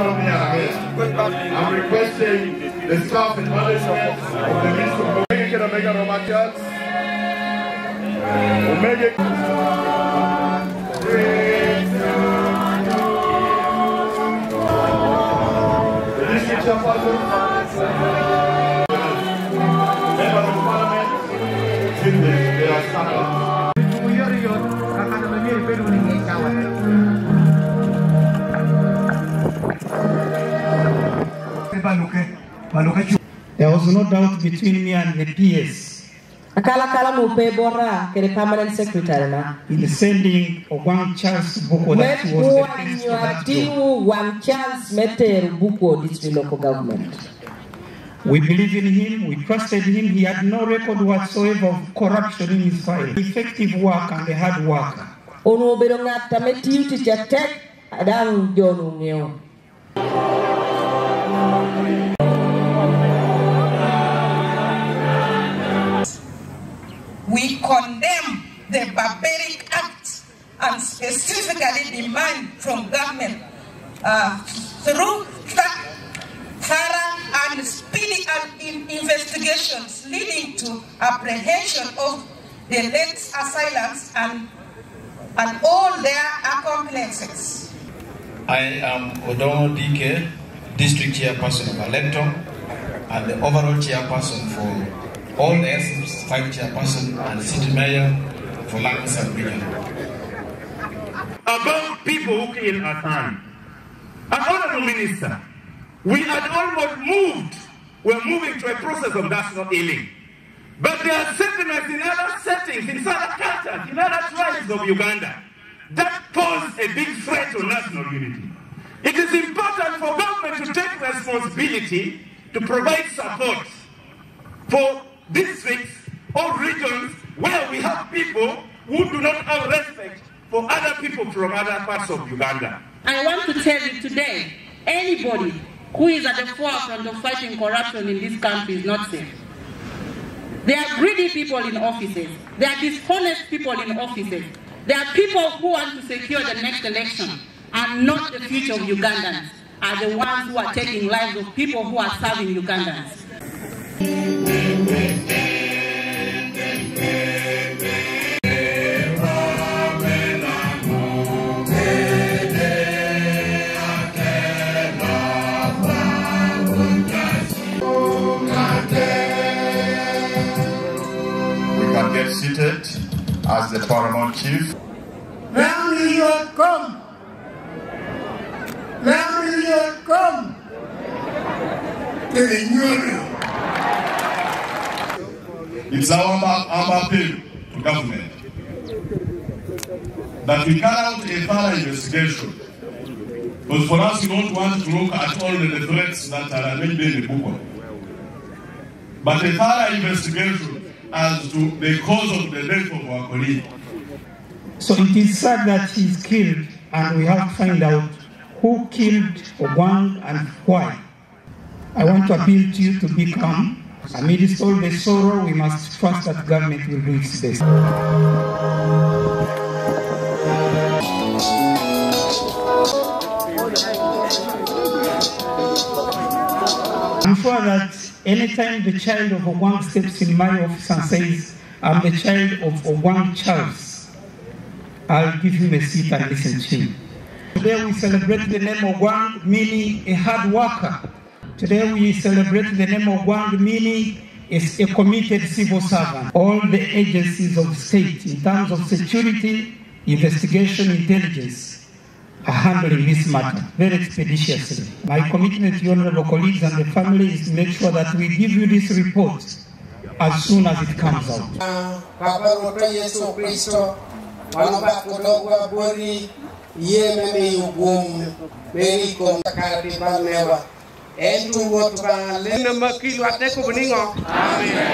come here again. I'm requesting the staff and management of the Ministry of Omega Omega Romakians. Omega. The district chairperson. Members of parliament. They are standing. There was no doubt between me and the PS akala kala mu pe bora kere permanent secretary na in sending Ogwang Charles Buko that was the first wang charles meter buko district local government We believe in him, we trusted him. He had no record whatsoever of corruption in his file. Effective work and a hard worker. ono obedo ngata ma tiyo tich atek adang' jonu ng'eyo condemn the barbaric act and specifically demand from government uh, through th- thorough and speedy in- investigations leading to apprehension of the late assailants and, and all their accomplices. I am Odomo Dike, District Chairperson of Alebtong and the overall chairperson for all the five chairperson and city mayor for Lancaster region. about people who kill Hassan. An honorable minister, we had almost moved, we're moving to a process of national healing. But there are sentiments in other settings, in other cultures, in other tribes of Uganda that pose a big threat to national unity. It is important for government to take responsibility to provide support for districts or regions where we have people who do not have respect for other people from other parts of Uganda. I want to tell you today, anybody who is at the forefront of fighting corruption in this country is not safe. There are greedy people in offices. There are dishonest people in offices. There are people who want to secure the next election and not the future of Ugandans are the ones who are taking lives of people who are serving Ugandans. Get seated as the paramount chief. When will you come? When will you come to the union? It's our, our appeal to government that we carry out a thorough investigation. Because for us, we don't want to look at all the threats that are alleged in the book. But a thorough investigation as to the cause of the death of our colleague. So it is sad that he is killed, and we have to find out who killed Ogwang and why. I want to appeal to you to be calm. Amidst all the sorrow, we must trust that government will do its best. I'm sure that anytime the child of Ogwang steps in my office and says, I'm the child of Ogwang Charles, I'll give him a seat and listen to him. Today we celebrate the name of Ogwang, meaning a hard worker. Today we celebrate the name of Ogwang, meaning is a committed civil servant. All the agencies of state in terms of security, investigation, intelligence handling this matter very expeditiously. My commitment to honorable colleagues and the family is to make sure that we give you this report as soon as it comes out. Baba Roto Yesu Kristo, wanobak kodogwa bori, ye meme yugum, beri kom takati pamewa. Entu wotu ka le. Nama kilwa teko beningo. Amen.